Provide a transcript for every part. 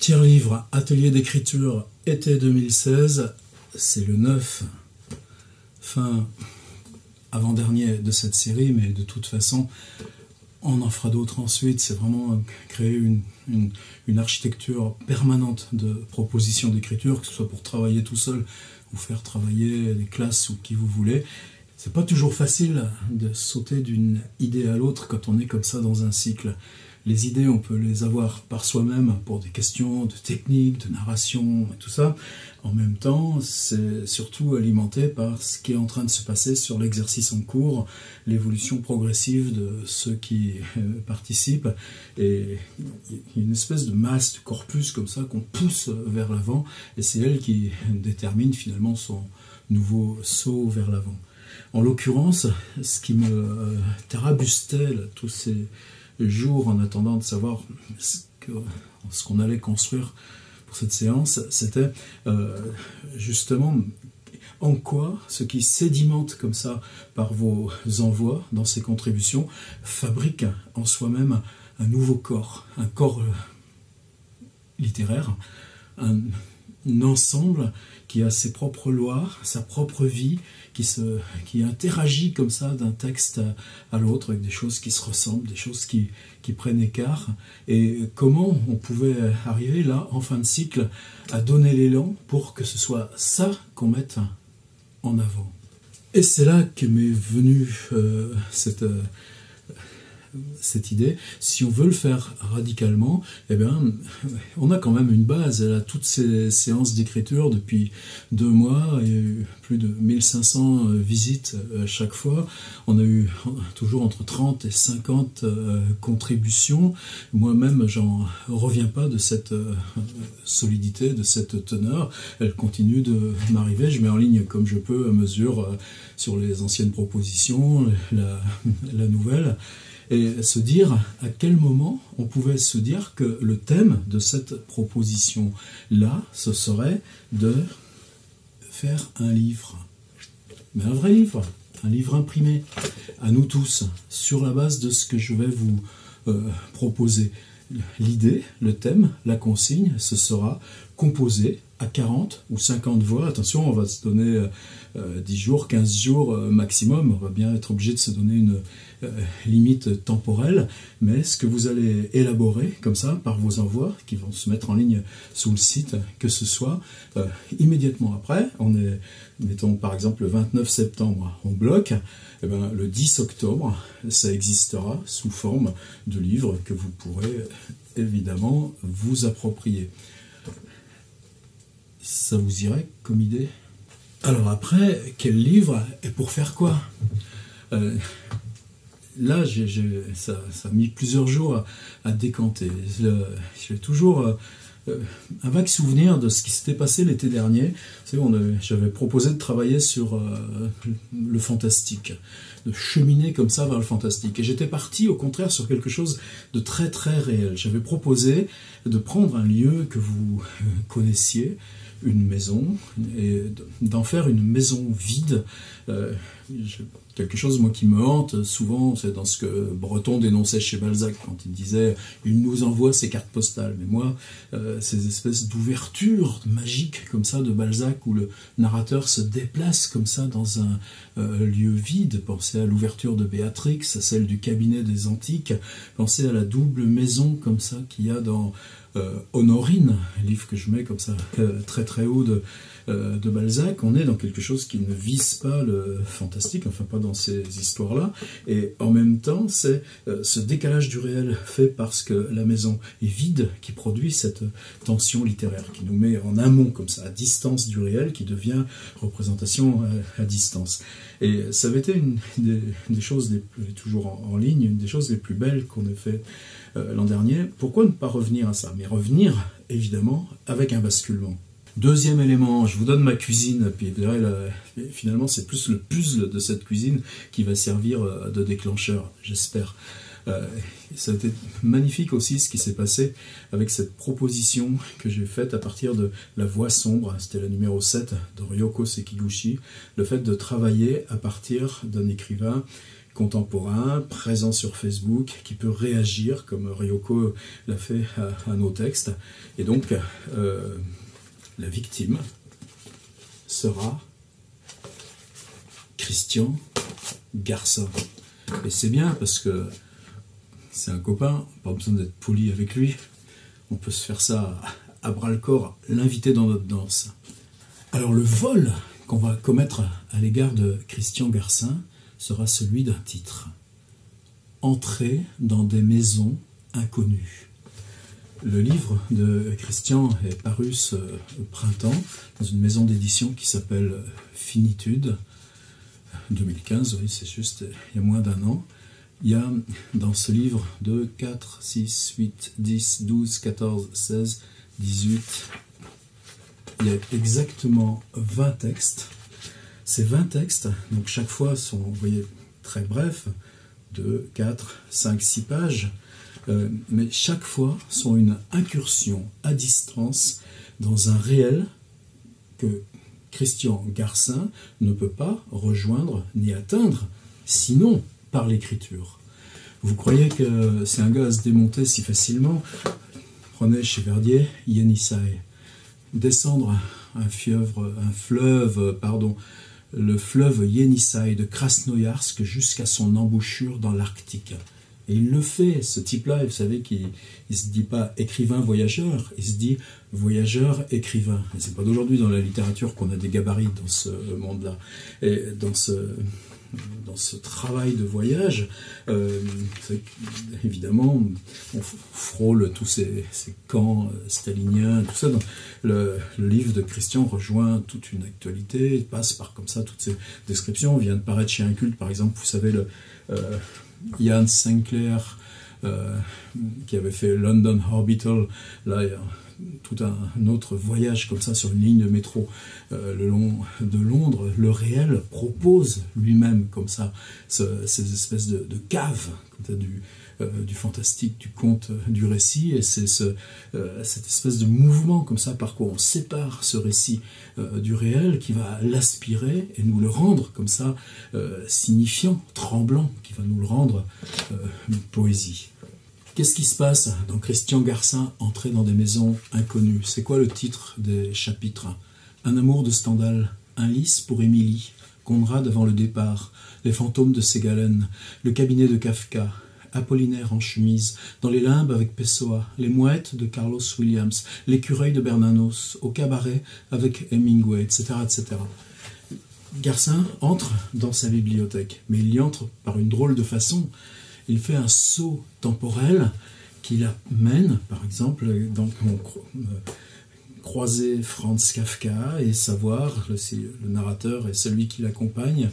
Tiers livre, atelier d'écriture, été 2016, c'est le 9, fin avant-dernier de cette série, mais de toute façon, on en fera d'autres ensuite. C'est vraiment créer une, une, architecture permanente de propositions d'écriture, que ce soit pour travailler tout seul ou faire travailler des classes ou qui vous voulez. C'est pas toujours facile de sauter d'une idée à l'autre quand on est comme ça dans un cycle les idées, on peut les avoir par soi-même pour des questions de technique, de narration et tout ça. En même temps, c'est surtout alimenté par ce qui est en train de se passer sur l'exercice en cours, l'évolution progressive de ceux qui euh, participent. Et il y a une espèce de masse, de corpus comme ça qu'on pousse vers l'avant, et c'est elle qui détermine finalement son nouveau saut vers l'avant. En l'occurrence, ce qui me euh, tous ces jour en attendant de savoir ce qu'on allait construire pour cette séance, c'était euh, justement en quoi ce qui sédimente comme ça par vos envois dans ces contributions fabrique en soi-même un nouveau corps, un corps euh, littéraire, un, ensemble qui a ses propres lois, sa propre vie, qui, interagit comme ça d'un texte à, l'autre avec des choses qui se ressemblent, des choses qui, qui prennent écart. Et comment on pouvait arriver là, en fin de cycle, à donner l'élan pour que ce soit ça qu'on mette en avant? Et c'est là que m'est venue euh, cette, euh, cette idée, si on veut le faire radicalement, eh bien, on a quand même une base. Elle a toutes ces séances d'écriture depuis deux mois. Il y a eu plus de 1500 euh, visites à chaque fois. On a eu toujours entre 30 et 50 euh, contributions. Moi-même, j'en reviens pas de cette euh, solidité, de cette teneur. Elle continue de m'arriver. Je mets en ligne comme je peux à mesure sur les anciennes propositions, la nouvelle et se dire à quel moment on pouvait se dire que le thème de cette proposition-là, ce serait de faire un livre. Mais un vrai livre, un livre imprimé, à nous tous, sur la base de ce que je vais vous euh, proposer. L'idée, le thème, la consigne, ce sera composé à 40 ou 50 voix. Attention, on va se donner 10 euh, jours, 15 jours euh, maximum. On va bien être obligé de se donner une euh, limite temporelle. Mais ce que vous allez élaborer comme ça par vos envois qui vont se mettre en ligne sous le site, que ce soit immédiatement après, on est, mettons par exemple le 29 septembre, on bloque. Eh ben, le 10 octobre, ça existera sous forme de livre que vous pourrez évidemment vous approprier ça vous irait comme idée? Alors après, quel livre et pour faire quoi? Euh, Là, ça, a mis plusieurs jours à, décanter. J'ai toujours euh, euh, un vague souvenir de ce qui s'était passé l'été dernier. J'avais proposé de travailler sur le fantastique, de cheminer comme ça vers le fantastique. Et j'étais parti au contraire sur quelque chose de très très réel. J'avais proposé de prendre un lieu que vous connaissiez, une maison et d'en faire une maison vide. Euh, quelque chose moi qui me hante souvent, c'est dans ce que Breton dénonçait chez Balzac quand il disait il nous envoie ses cartes postales. Mais moi, euh, ces espèces d'ouvertures magiques comme ça de Balzac où le narrateur se déplace comme ça dans un euh, lieu vide. Pensez à l'ouverture de Béatrix, à celle du cabinet des antiques. Pensez à la double maison comme ça qu'il y a dans euh, Honorine, livre que je mets comme ça euh, très très haut de, euh, de Balzac, on est dans quelque chose qui ne vise pas le fantastique, enfin pas dans ces histoires-là, et en même temps c'est ce décalage du réel fait parce que la maison est vide qui produit cette tension littéraire, qui nous met en amont comme ça, à distance du réel, qui devient représentation à, distance. Et ça avait été une des, choses, les, toujours en, en, ligne, une des choses les plus belles qu'on ait fait euh, l'an dernier. Pourquoi ne pas revenir à ça? Mais revenir, évidemment, avec un basculement. Deuxième élément, je vous donne ma cuisine, puis vous verrez, finalement c'est plus le puzzle de cette cuisine qui va servir euh, de déclencheur, j'espère. Euh, ça a été magnifique aussi ce qui s'est passé avec cette proposition que j'ai faite à partir de La Voix sombre, c'était la numéro 7 de Ryoko Sekiguchi, le fait de travailler à partir d'un écrivain contemporain, présent sur Facebook, qui peut réagir comme Ryoko l'a fait à, nos textes. Et donc, euh, la victime sera Christian Garçon. Et c'est bien parce que c'est un copain, pas besoin d'être poli avec lui. On peut se faire ça à bras le corps, l'inviter dans notre danse. Alors le vol qu'on va commettre à l'égard de Christian Garcin sera celui d'un titre. Entrer dans des maisons inconnues. Le livre de Christian est paru ce printemps dans une maison d'édition qui s'appelle Finitude. 2015, oui, c'est juste il y a moins d'un an. Il y a dans ce livre 2, 4, 6, 8, 10, 12, 14, 16, 18. Il y a exactement 20 textes. Ces 20 textes, donc chaque fois sont, vous voyez, très brefs, 2, 4, 5, 6 pages, euh, mais chaque fois sont une incursion à distance dans un réel que Christian Garcin ne peut pas rejoindre ni atteindre, sinon par l'écriture. Vous croyez que c'est un gars à se démonter si facilement? Prenez chez Verdier Yenisei. Descendre un, un fleuve, pardon, le fleuve Yenisei de Krasnoyarsk jusqu'à son embouchure dans l'Arctique. Et il le fait, ce type-là, vous savez qu'il ne se dit pas écrivain-voyageur, il se dit voyageur-écrivain. Et c'est pas d'aujourd'hui dans la littérature qu'on a des gabarits dans ce monde-là. Et dans ce, dans ce travail de voyage, euh, évidemment, on frôle tous ces, camps euh, staliniens, tout ça. le, livre de Christian rejoint toute une actualité, il passe par comme ça toutes ces descriptions. On vient de paraître chez un culte, par exemple, vous savez, le, euh, Ian Sinclair, qui avait fait London Orbital, là, il y a tout un autre voyage comme ça sur une ligne de métro euh, le long de Londres, le réel propose lui-même comme ça ces espèces de, caves du, euh, du fantastique, du conte, du récit, et c'est ce, euh, cette espèce de mouvement comme ça par quoi on sépare ce récit du réel qui va l'aspirer et nous le rendre comme ça signifiant, tremblant, qui va nous le rendre poésie. Qu'est-ce qui se passe dans Christian Garcin, Entrer dans des maisons inconnues? C'est quoi le titre des chapitres? Un amour de Stendhal, un lys pour Émilie, Conrad avant le départ, les fantômes de Ségalen, le cabinet de Kafka, Apollinaire en chemise, dans les limbes avec Pessoa, les mouettes de Carlos Williams, l'écureuil de Bernanos, au cabaret avec Hemingway, etc., etc. Garcin entre dans sa bibliothèque, mais il y entre par une drôle de façon il fait un saut temporel qui l'amène, par exemple, donc euh, croiser Franz Kafka et savoir, le, le narrateur et celui qui l'accompagne,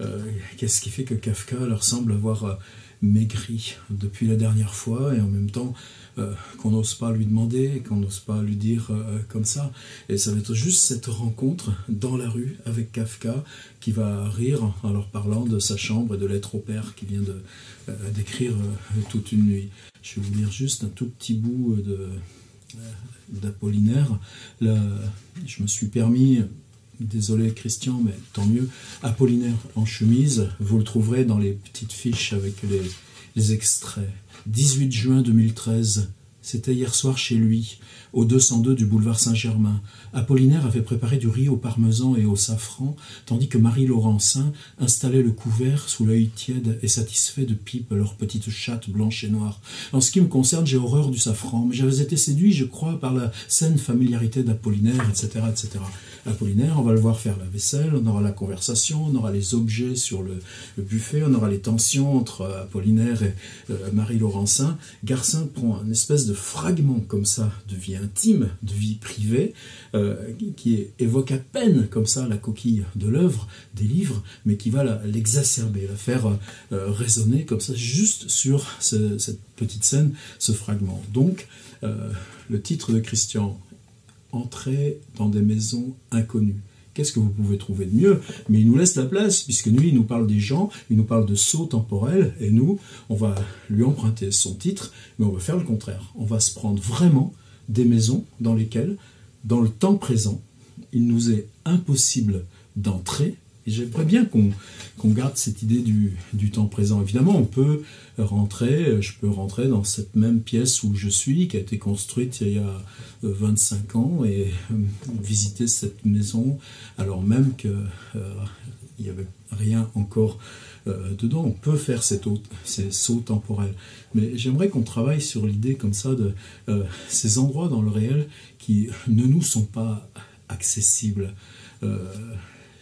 euh, qu'est-ce qui fait que Kafka leur semble avoir euh, maigri depuis la dernière fois et en même temps euh, qu'on n'ose pas lui demander, qu'on n'ose pas lui dire euh, comme ça. Et ça va être juste cette rencontre dans la rue avec Kafka qui va rire en leur parlant de sa chambre et de l'être au père qu'il vient euh, d'écrire toute une nuit. Je vais vous lire juste un tout petit bout de d'Apollinaire. Je me suis permis Désolé Christian, mais tant mieux. Apollinaire en chemise, vous le trouverez dans les petites fiches avec les, les extraits. 18 juin 2013, c'était hier soir chez lui, au 202 du boulevard Saint-Germain. Apollinaire avait préparé du riz au parmesan et au safran, tandis que Marie Laurencin installait le couvert sous l'œil tiède et satisfait de pipe leur petite chatte blanche et noire. En ce qui me concerne, j'ai horreur du safran, mais j'avais été séduit, je crois, par la saine familiarité d'Apollinaire, etc., etc. Apollinaire, on va le voir faire la vaisselle, on aura la conversation, on aura les objets sur le, buffet, on aura les tensions entre Apollinaire et euh, Marie Laurencin. Garcin prend un espèce de fragment comme ça de vie intime, de vie privée, euh, qui évoque à peine comme ça la coquille de l'œuvre, des livres, mais qui va l'exacerber, la, faire euh, résonner comme ça juste sur cette petite scène, ce fragment. Donc, le titre de Christian entrer dans des maisons inconnues. Qu'est-ce que vous pouvez trouver de mieux? Mais il nous laisse la place, puisque lui, il nous parle des gens, il nous parle de sauts temporels, et nous, on va lui emprunter son titre, mais on va faire le contraire. On va se prendre vraiment des maisons dans lesquelles, dans le temps présent, il nous est impossible d'entrer, j'aimerais bien qu'on garde cette idée du, du, temps présent. Évidemment, on peut rentrer, je peux rentrer dans cette même pièce où je suis, qui a été construite il y a 25 ans, et visiter cette maison, alors même qu'il n'y avait rien encore euh, dedans. On peut faire ces sauts temporels. Mais j'aimerais qu'on travaille sur l'idée comme ça de euh, ces endroits dans le réel qui ne nous sont pas accessibles.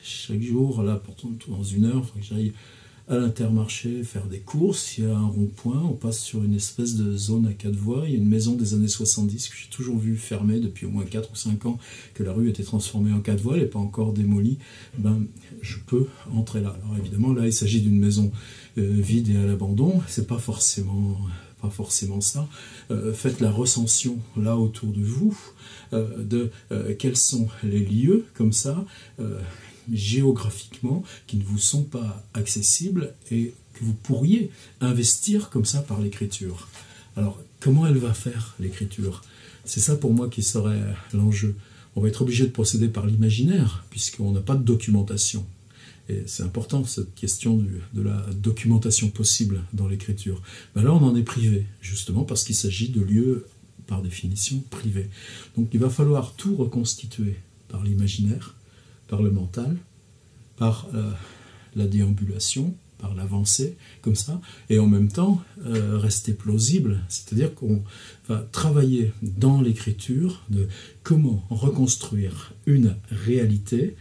Chaque jour, là, pourtant, dans une heure, il faut que j'aille à l'intermarché faire des courses, il y a un rond-point, on passe sur une espèce de zone à quatre voies, il y a une maison des années 70 que j'ai toujours vu fermée depuis au moins 4 ou 5 ans, que la rue été transformée en quatre voies, elle n'est pas encore démolie, ben, je peux entrer là. Alors évidemment, là, il s'agit d'une maison euh, vide et à l'abandon, c'est pas forcément pas forcément ça. Euh, faites la recension là autour de vous euh, de quels sont les lieux comme ça géographiquement qui ne vous sont pas accessibles et que vous pourriez investir comme ça par l'écriture. Alors, comment elle va faire l'écriture? C'est ça pour moi qui serait l'enjeu. On va être obligé de procéder par l'imaginaire, puisqu'on n'a pas de documentation. Et c'est important cette question de la documentation possible dans l'écriture. Ben là, on en est privé, justement parce qu'il s'agit de lieux, par définition, privés. Donc il va falloir tout reconstituer par l'imaginaire, par le mental, par euh, la déambulation, par l'avancée, comme ça, et en même temps euh, rester plausible, c'est-à-dire qu'on va travailler dans l'écriture de comment reconstruire une réalité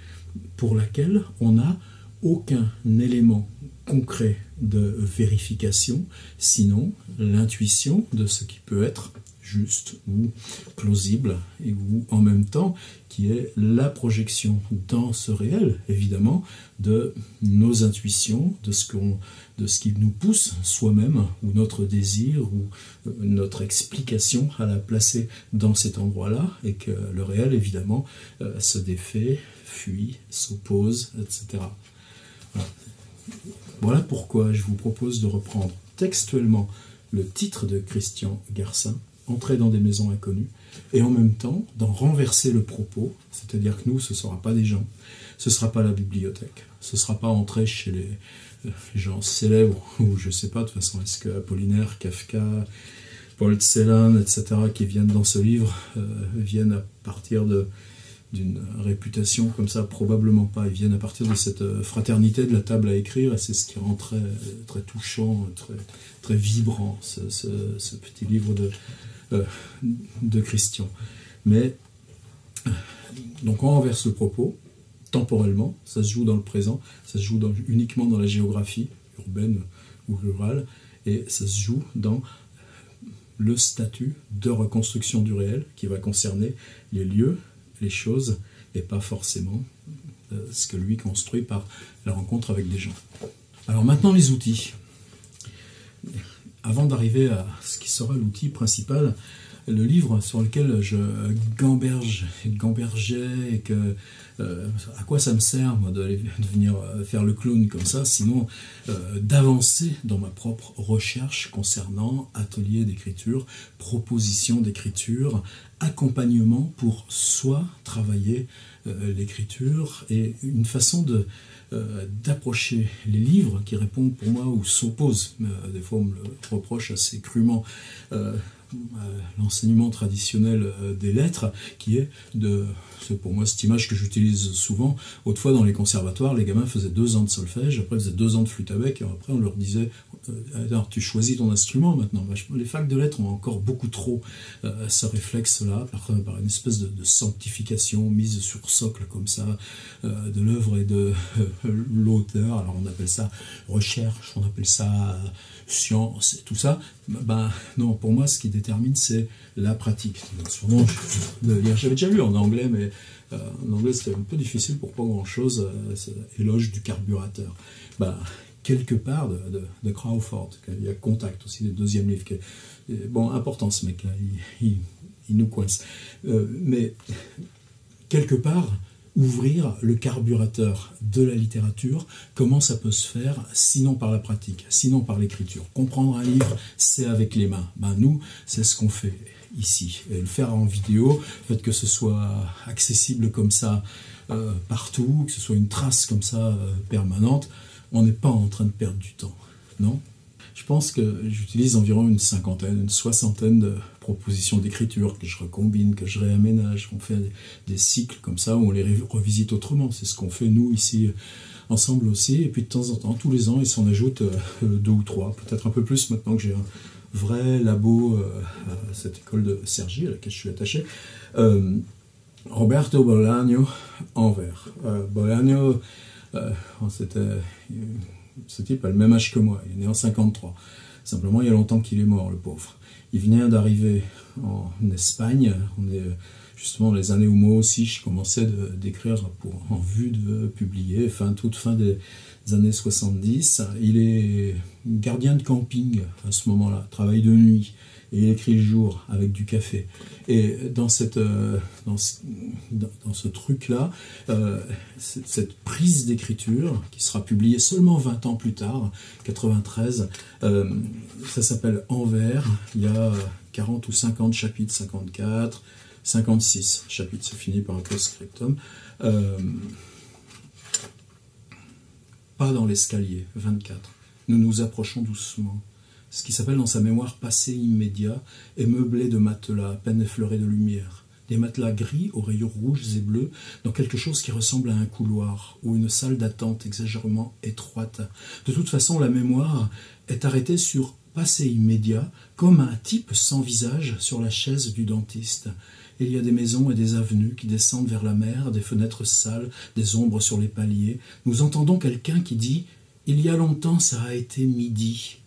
pour laquelle on n'a aucun élément concret de vérification, sinon l'intuition de ce qui peut être juste ou plausible, et ou en même temps qui est la projection dans ce réel, évidemment, de nos intuitions, de ce, qu'on, de ce qui nous pousse soi-même, ou notre désir, ou euh, notre explication à la placer dans cet endroit-là, et que le réel, évidemment, euh, se défait, fuit, s'oppose, etc. Voilà. voilà pourquoi je vous propose de reprendre textuellement le titre de Christian Garcin, entrer dans des maisons inconnues, et en même temps d'en renverser le propos, c'est-à-dire que nous, ce ne sera pas des gens, ce ne sera pas la bibliothèque, ce ne sera pas entrer chez les euh, gens célèbres, ou je ne sais pas, de toute façon, est-ce que Apollinaire, Kafka, Paul Celan, etc., qui viennent dans ce livre, euh, viennent à partir de d'une réputation comme ça, probablement pas. Ils viennent à partir de cette euh, fraternité de la table à écrire, et c'est ce qui rend très, très touchant, très, très vibrant, ce, ce petit livre de, euh, de Christian. Mais, donc on renverse le propos, temporellement, ça se joue dans le présent, ça se joue uniquement dans la géographie urbaine ou rurale, et ça se joue dans le statut de reconstruction du réel qui va concerner les lieux, les choses, et pas forcément euh, ce que lui construit par la rencontre avec des gens. Alors maintenant les outils avant d'arriver à ce qui sera l'outil principal, le livre sur lequel je gamberge, gambergeais et que euh, à quoi ça me sert moi de, venir euh, faire le clown comme ça, sinon euh, d'avancer dans ma propre recherche concernant atelier d'écriture, proposition d'écriture, accompagnement pour soi travailler l'écriture et une façon de euh, d'approcher les livres qui répondent pour moi ou s'opposent, euh, des fois on me le reproche assez crûment, euh, l'enseignement traditionnel des lettres, qui est de, c'est pour moi cette image que j'utilise souvent, autrefois dans les conservatoires, les gamins faisaient deux ans de solfège, après faisaient deux ans de flûte avec, et après on leur disait, alors tu choisis ton instrument maintenant. Les facs de lettres ont encore beaucoup trop ce réflexe-là, par, une espèce de, de, sanctification mise sur socle comme ça, de l'œuvre et de l'auteur, alors on appelle ça recherche, on appelle ça science et tout ça, ben non, pour moi ce qui détermine c'est la pratique. Sûrement, j'avais déjà lu en anglais, mais euh, en anglais c'était un peu difficile pour pas grand chose, euh, éloge du carburateur. Ben, quelque part de, Crawford, il y a Contact aussi, le deuxième livre, bon, important ce mec-là, il, nous coince. Euh, mais quelque part, ouvrir le carburateur de la littérature, comment ça peut se faire, sinon par la pratique, sinon par l'écriture. Comprendre un livre, c'est avec les mains. Ben, nous, c'est ce qu'on fait ici. Le faire en vidéo, le fait que ce soit accessible comme ça, partout, que ce soit une trace comme ça permanente, on n'est pas en train de perdre du temps, non? Je pense que j'utilise environ une cinquantaine, une soixantaine de propositions d'écriture que je recombine, que je réaménage. On fait des, cycles comme ça où on les revisite autrement. C'est ce qu'on fait nous ici ensemble aussi. Et puis de temps en temps, tous les ans, il s'en ajoute euh, deux ou trois, peut-être un peu plus maintenant que j'ai un vrai labo euh, à cette école de Sergi à laquelle je suis attaché. Euh, Roberto Bolaño, Anvers. Bolaño, ce type a le même âge que moi, il est né en 53. Simplement, il y a longtemps qu'il est mort, le pauvre. Il vient d'arriver en Espagne. On est justement les années où moi aussi je commençais d'écrire en vue de publier, fin, toute fin des années 70. Il est gardien de camping à ce moment-là, travaille de nuit et il écrit le jour avec du café. Et dans, cette, euh, dans, ce, dans, ce truc-là, euh, cette prise d'écriture, qui sera publiée seulement 20 ans plus tard, 93, euh, ça s'appelle Envers. Il y a 40 ou 50 chapitres, 54, 56 chapitres, c'est fini par un post-scriptum. pas dans l'escalier, 24. Nous nous approchons doucement ce qui s'appelle dans sa mémoire passé immédiat, est meublé de matelas à peine effleurés de lumière. Des matelas gris aux rayures rouges et bleus dans quelque chose qui ressemble à un couloir ou une salle d'attente exagérément étroite. De toute façon, la mémoire est arrêtée sur passé immédiat, comme un type sans visage sur la chaise du dentiste. Il y a des maisons et des avenues qui descendent vers la mer, des fenêtres sales, des ombres sur les paliers. Nous entendons quelqu'un qui dit Il y a longtemps ça a été midi.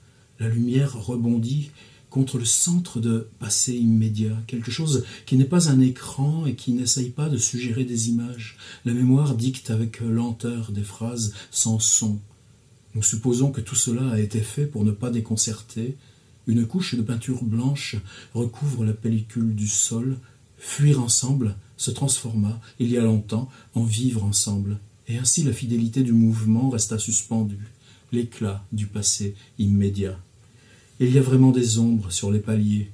La lumière rebondit contre le centre de passé immédiat, quelque chose qui n'est pas un écran et qui n'essaye pas de suggérer des images. La mémoire dicte avec lenteur des phrases sans son. Nous supposons que tout cela a été fait pour ne pas déconcerter. Une couche de peinture blanche recouvre la pellicule du sol. Fuir ensemble se transforma, il y a longtemps, en vivre ensemble. Et ainsi la fidélité du mouvement resta suspendue l'éclat du passé immédiat. Il y a vraiment des ombres sur les paliers.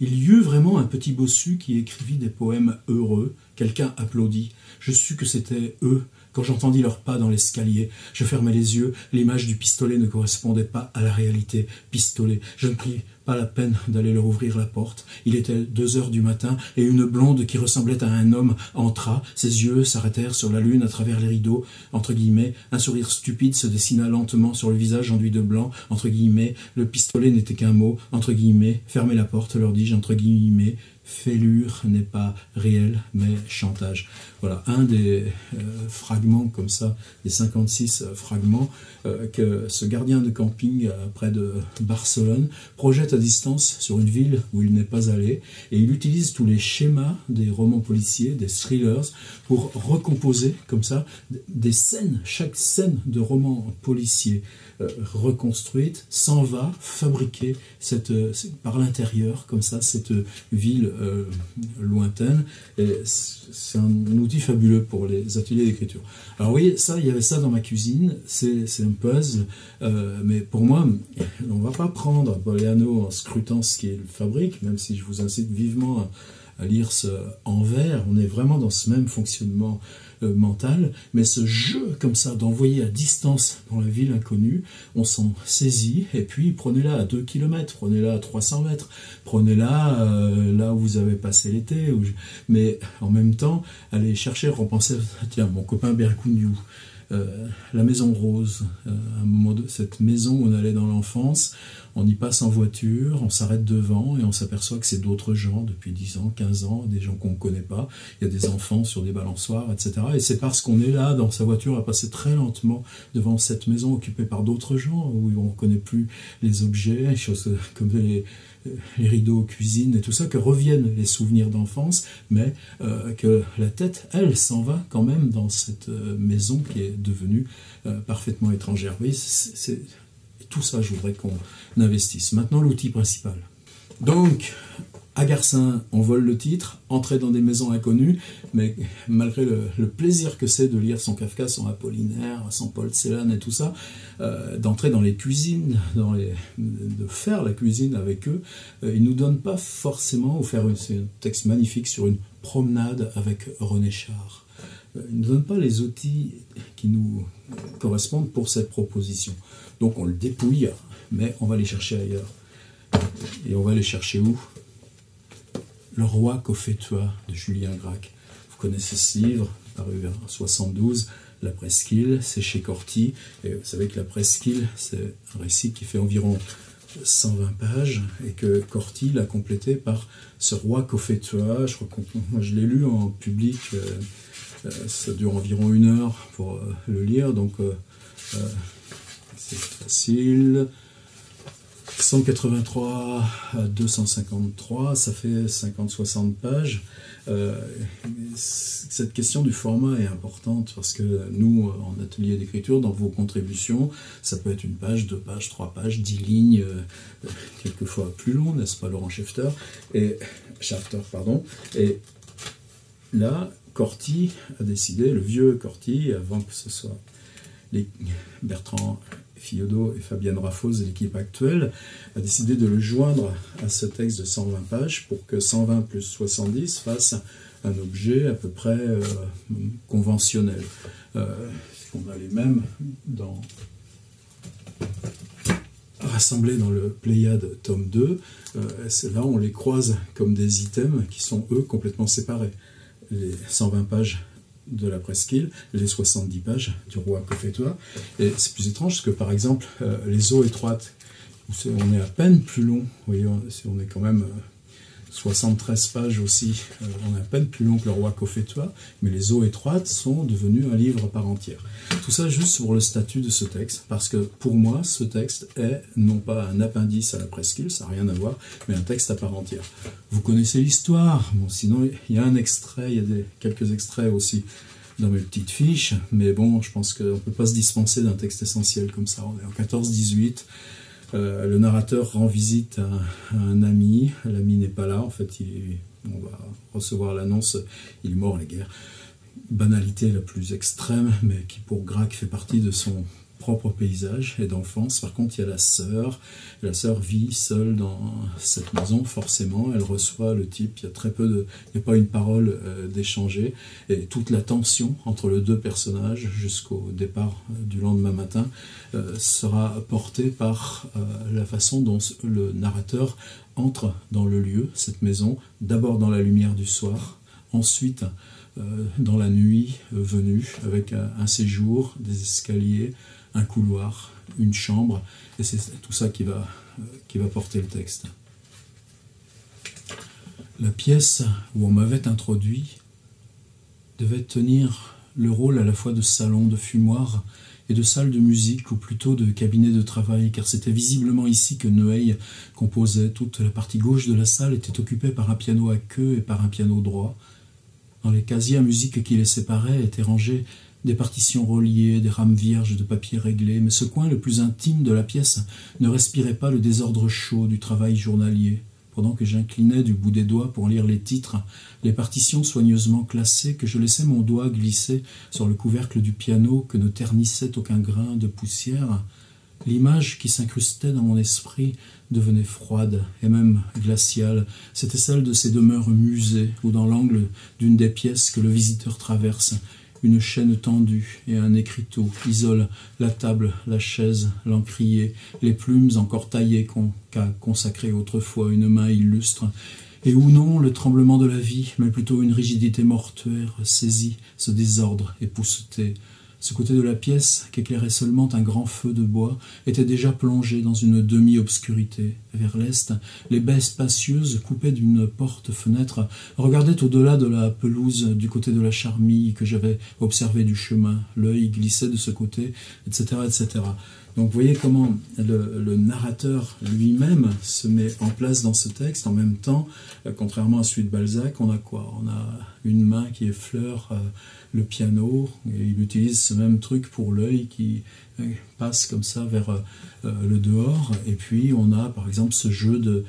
Il y eut vraiment un petit bossu qui écrivit des poèmes heureux. Quelqu'un applaudit. Je sus que c'était eux quand j'entendis leurs pas dans l'escalier. Je fermai les yeux. L'image du pistolet ne correspondait pas à la réalité. Pistolet. Je ne pris pas la peine d'aller leur ouvrir la porte. Il était deux heures du matin et une blonde qui ressemblait à un homme entra. Ses yeux s'arrêtèrent sur la lune à travers les rideaux. Entre guillemets, un sourire stupide se dessina lentement sur le visage enduit de blanc. Entre guillemets, le pistolet n'était qu'un mot. Entre guillemets, fermez la porte, leur dis-je. Entre guillemets, fêlure n'est pas réel, mais chantage. Voilà, un des euh, fragments comme ça, des 56 euh, fragments euh, que ce gardien de camping près de Barcelone projette à distance sur une ville où il n'est pas allé, et il utilise tous les schémas des romans policiers, des thrillers, pour recomposer comme ça des scènes, chaque scène de roman policier reconstruite, s'en va fabriquer cette, euh, par l'intérieur, comme ça, cette ville euh, lointaine. c'est un outil fabuleux pour les ateliers d'écriture. Alors oui, ça, il y avait ça dans ma cuisine, c'est un puzzle, mais pour moi, on ne va pas prendre Boleano en scrutant ce qu'il fabrique, même si je vous incite vivement à lire ce envers, on est vraiment dans ce même fonctionnement euh, mental, mais ce jeu comme ça d'envoyer à distance dans la ville inconnue, on s'en saisit, et puis prenez-la à 2 km, prenez-la à 300 mètres, prenez-la euh, là où vous avez passé l'été, mais en même temps, allez chercher, repenser, tiens, mon copain Berkouniou, euh, la maison rose, un moment de, cette maison où on allait dans l'enfance, on y passe en voiture, on s'arrête devant et on s'aperçoit que c'est d'autres gens depuis 10 ans, 15 ans, des gens qu'on ne connaît pas. Il y a des enfants sur des balançoires, etc. Et c'est parce qu'on est là dans sa voiture à passer très lentement devant cette maison occupée par d'autres gens où on ne connaît plus les objets, choses comme les, rideaux, cuisine et tout ça, que reviennent les souvenirs d'enfance, mais euh, que la tête, elle, s'en va quand même dans cette euh, maison qui est devenue euh, parfaitement étrangère. C'est tout ça, je voudrais qu'on investisse. Maintenant, l'outil principal. Donc, à Garcin, on vole le titre, entrer dans des maisons inconnues, mais malgré le, plaisir que c'est de lire son Kafka, son Apollinaire, son Paul Celan et tout ça, euh, d'entrer dans les cuisines, de faire la cuisine avec eux, euh, ils ne nous donnent pas forcément, ou faire un texte magnifique sur une promenade avec René Char. il ne donne pas les outils qui nous correspondent pour cette proposition. Donc on le dépouille, mais on va les chercher ailleurs. Et on va les chercher où? Le roi Cophétua de Julien Gracq. Vous connaissez ce livre, paru vers 72, La Presqu'île, c'est chez Corti. Et vous savez que La Presqu'île, c'est un récit qui fait environ 120 pages et que Corti l'a complété par ce roi Cophétua. Je crois que moi je l'ai lu en public. Euh, euh, ça dure environ une heure pour euh, le lire, donc c'est facile. 183 à 253, ça fait 50-60 pages. Euh, cette question du format est importante parce que nous, en atelier d'écriture, dans vos contributions, ça peut être une page, deux pages, trois pages, dix lignes, euh, quelquefois plus long, n'est-ce pas, Laurent Schefter? Et Schafter, pardon. Et là, Corti a décidé, le vieux Corti, avant que ce soit les Bertrand Fiodo et Fabienne Raffos l'équipe actuelle, a décidé de le joindre à ce texte de 120 pages pour que 120 plus 70 fasse un objet à peu près euh, conventionnel. On a les mêmes rassemblés dans le Pléiade tome 2, euh, là on les croise comme des items qui sont eux complètement séparés. Les 120 pages de la presqu'île, les 70 pages du roi Cophétois. Et c'est plus étrange parce que, par exemple, euh, les eaux étroites, on est à peine plus long, vous voyez, on est quand même 73 euh, pages aussi, euh, on est à peine plus long que le roi Cophétois, mais les eaux étroites sont devenues un livre à part entière. Tout ça juste pour le statut de ce texte, parce que pour moi, ce texte est non pas un appendice à la presqu'île, ça n'a rien à voir, mais un texte à part entière. Vous connaissez l'histoire, bon, sinon il y a un extrait, il y a quelques extraits aussi dans mes petites fiches, mais bon, je pense qu'on ne peut pas se dispenser d'un texte essentiel comme ça. On est en 14-18, euh, le narrateur rend visite à, un ami, l'ami n'est pas là, en fait, il, on va recevoir l'annonce, il est mort la guerre. Banalité la plus extrême, mais qui pour Grac fait partie de son propre paysage et d'enfance. Par contre, il y a la sœur. La sœur vit seule dans cette maison, forcément. Elle reçoit le type. Il y a très peu de. Il n'y a pas une parole euh, d'échanger. Et toute la tension entre les deux personnages jusqu'au départ euh, du lendemain matin euh, sera portée par la façon dont le narrateur entre dans le lieu, cette maison, d'abord dans la lumière du soir, ensuite dans la nuit venue, avec un séjour, des escaliers, un couloir, une chambre, et c'est tout ça qui va, qui va porter le texte. La pièce où on m'avait introduit devait tenir le rôle à la fois de salon, de fumoir et de salle de musique, ou plutôt de cabinet de travail, car c'était visiblement ici que Noël composait. Toute la partie gauche de la salle était occupée par un piano à queue et par un piano droit. Dans les casiers à musique qui les séparaient étaient rangés des partitions reliées, des rames vierges de papier réglé, mais ce coin le plus intime de la pièce ne respirait pas le désordre chaud du travail journalier. Pendant que j'inclinais du bout des doigts pour lire les titres, les partitions soigneusement classées, que je laissais mon doigt glisser sur le couvercle du piano que ne ternissait aucun grain de poussière, l'image qui s'incrustait dans mon esprit devenait froide et même glaciale. C'était celle de ces demeures musées, ou dans l'angle d'une des pièces que le visiteur traverse, une chaîne tendue et un écriteau. Isolent la table, la chaise, l'encrier, les plumes encore taillées qu'a consacrées autrefois. Une main illustre, et ou non le tremblement de la vie, mais plutôt une rigidité mortuaire saisit ce désordre épousseté, ce côté de la pièce, qu'éclairait seulement un grand feu de bois, était déjà plongé dans une demi-obscurité. Vers l'est, les baies spacieuses, coupées d'une porte-fenêtre, regardaient au-delà de la pelouse du côté de la charmille que j'avais observée du chemin. L'œil glissait de ce côté, etc., etc. Donc vous voyez comment le, narrateur lui-même se met en place dans ce texte. En même temps, euh, contrairement à celui de Balzac, on a quoi? On a une main qui effleure euh, le piano, et il utilise ce même truc pour l'œil qui euh, passe comme ça vers le dehors, et puis on a par exemple ce jeu de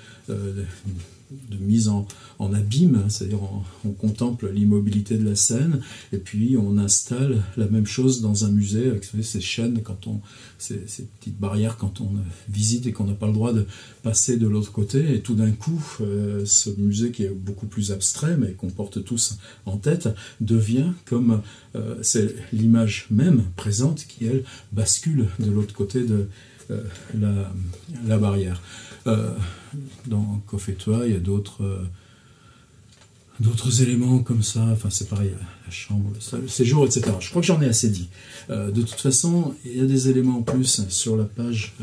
mise en, abîme, c'est-à-dire on, contemple l'immobilité de la scène, et puis on installe la même chose dans un musée avec ces chaînes, quand on, ces, petites barrières quand on visite et qu'on n'a pas le droit de passer de l'autre côté, et tout d'un coup, euh, ce musée qui est beaucoup plus abstrait, mais qu'on porte tous en tête, devient comme euh, c'est l'image même présente qui, elle, bascule de l'autre côté de euh, la, barrière. Euh, dans Coffet-toi, il y a d'autres euh, d'autres éléments comme ça, enfin c'est pareil, la chambre, le séjour, etc. Je crois que j'en ai assez dit. de toute façon, il y a des éléments en plus sur la page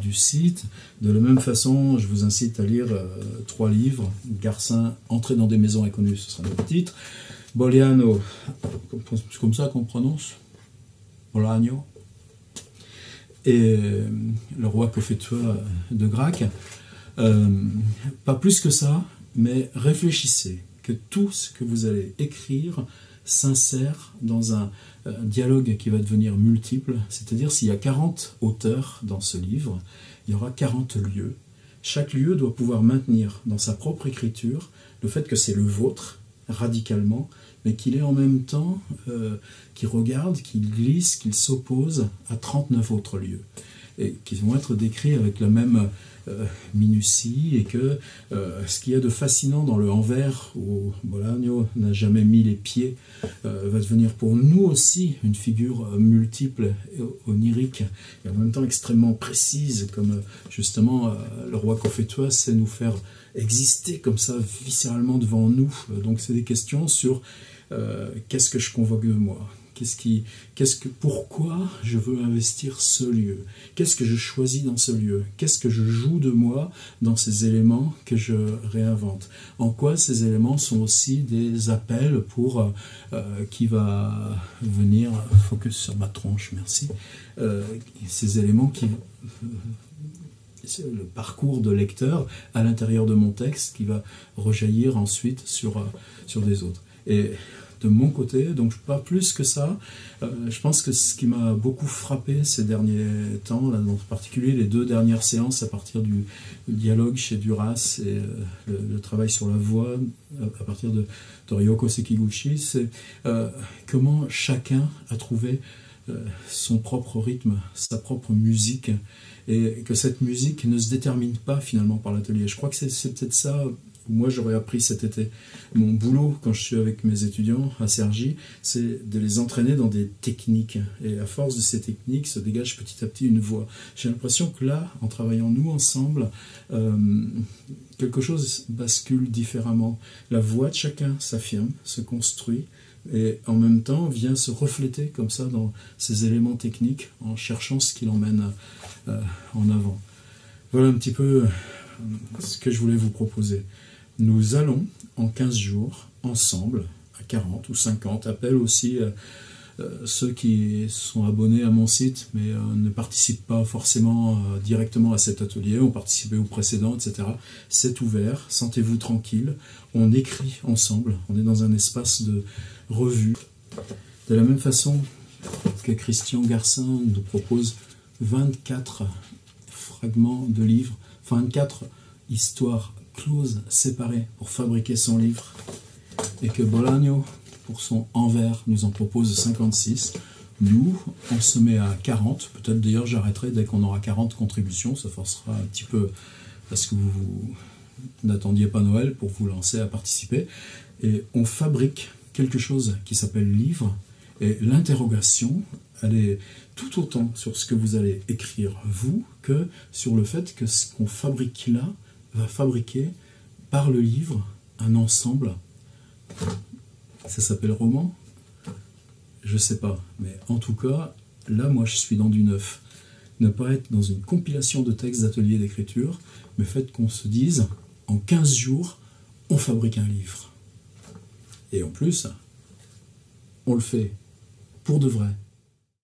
du site. De la même façon, je vous incite à lire trois livres. Garcin, Entrer dans des maisons inconnues, ce sera le titre. Boliano, c'est comme ça qu'on prononce? Bolagno et euh, le roi Cophetua de Grac. Euh, pas plus que ça, mais réfléchissez que tout ce que vous allez écrire s'insère dans un euh, dialogue qui va devenir multiple, c'est-à-dire s'il y a 40 auteurs dans ce livre, il y aura 40 lieux. Chaque lieu doit pouvoir maintenir dans sa propre écriture le fait que c'est le vôtre, radicalement, mais qu'il est en même temps, euh, qui regarde, qu'il glisse, qu'il s'oppose à 39 autres lieux, et qui vont être décrits avec la même euh, minutie, et que euh, ce qu'il y a de fascinant dans le Anvers, où Bolagno n'a jamais mis les pieds, va devenir pour nous aussi une figure multiple, onirique, et en même temps extrêmement précise, comme justement le roi Cophetua sait nous faire exister comme ça viscéralement devant nous. Donc c'est des questions sur euh, qu'est-ce que je convoque de moi? Qu'est-ce qui, qu'est-ce que, pourquoi je veux investir ce lieu? Qu'est-ce que je choisis dans ce lieu? Qu'est-ce que je joue de moi dans ces éléments que je réinvente? En quoi ces éléments sont aussi des appels pour euh, euh, qui va venir focus sur ma tronche, merci. ces éléments qui le parcours de lecteur à l'intérieur de mon texte qui va rejaillir ensuite sur, sur des autres. Et de mon côté, donc pas plus que ça. Euh, je pense que ce qui m'a beaucoup frappé ces derniers temps, en particulier les deux dernières séances à partir du, dialogue chez Duras et euh, le, travail sur la voix à, partir de, Ryoko Sekiguchi, c'est euh, comment chacun a trouvé son propre rythme, sa propre musique, et que cette musique ne se détermine pas finalement par l'atelier. Je crois que c'est peut-être ça moi j'aurais appris cet été. Mon boulot, quand je suis avec mes étudiants à Sergi, c'est de les entraîner dans des techniques. Et à force de ces techniques, se dégage petit à petit une voix. J'ai l'impression que là, en travaillant nous ensemble, euh, quelque chose bascule différemment. La voix de chacun s'affirme, se construit, et en même temps vient se refléter comme ça dans ces éléments techniques en cherchant ce qui l'emmène euh, en avant. Voilà un petit peu ce que je voulais vous proposer. Nous allons en 15 jours, ensemble, à 40 ou 50, appelle aussi euh, euh, ceux qui sont abonnés à mon site, mais euh, ne participent pas forcément directement à cet atelier, ont participé au précédent, etc. C'est ouvert, sentez-vous tranquille, on écrit ensemble, on est dans un espace de revue. De la même façon que Christian Garcin nous propose 24 fragments de livres, 24 histoires clauses séparées pour fabriquer son livre et que Bolagno, pour son envers, nous en propose 56. Nous, on se met à 40. Peut-être d'ailleurs j'arrêterai dès qu'on aura 40 contributions. Ça forcera un petit peu parce que vous, n'attendiez pas Noël pour vous lancer à participer. Et on fabrique quelque chose qui s'appelle livre. Et l'interrogation, elle est tout autant sur ce que vous allez écrire vous que sur le fait que ce qu'on fabrique là va fabriquer par le livre un ensemble. Ça s'appelle roman Je sais pas, mais en tout cas, là moi je suis dans du neuf. Ne pas être dans une compilation de textes d'ateliers d'écriture, mais faites qu'on se dise, en 15 jours, on fabrique un livre. Et en plus, on le fait pour de vrai,